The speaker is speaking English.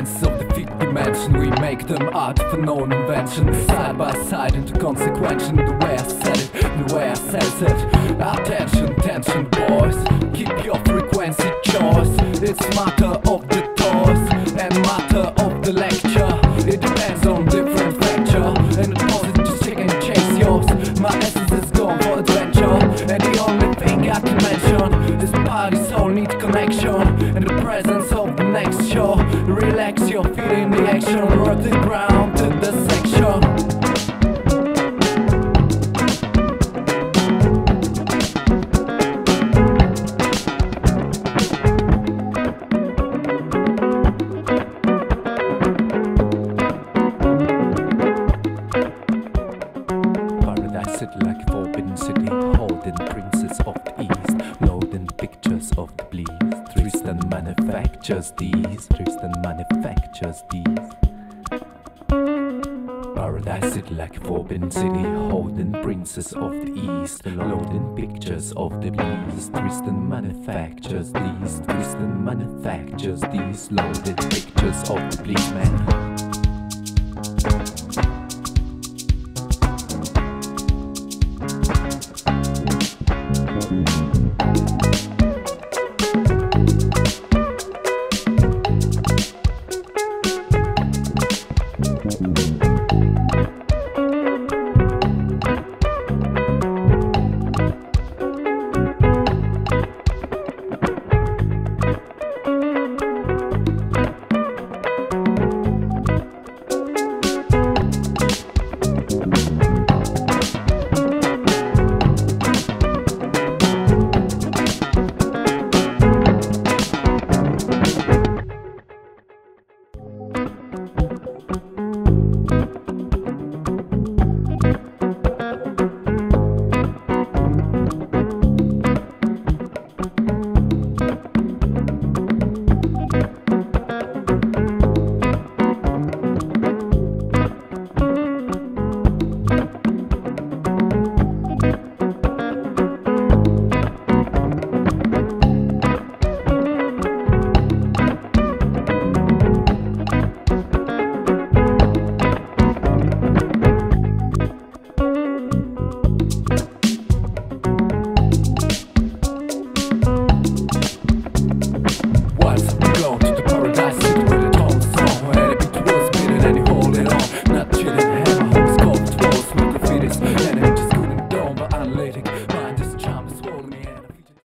of the fifth dimension. We make them out of a known invention, side by side into consequential. The way I said it, the way I says it. Attention, tension, boys. Keep your frequency choice. It's matter of the toys and matter of the lecture. It depends on different factor and the positive chicken chase yours. My essence is gone for adventure, and the only thing I can mention is bodies all need connection and the presence of the next show. Your feet in the action, rock the ground to the section. Like forbidden city, holding princes of the east, loading pictures of the bleeds. Tristan manufactures these, Tristan manufactures these. City like forbidden city, holding princes of the east, loading pictures of the beast. Tristan manufactures these, Tristan manufactures these, loaded pictures of the bleed man.